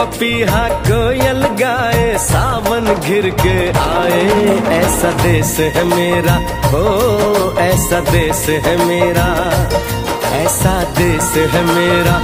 पपीहा कोयल गाए, सावन घिर के आए। ऐसा देश है मेरा, हो, ऐसा देश है मेरा। ऐसा देश है मेरा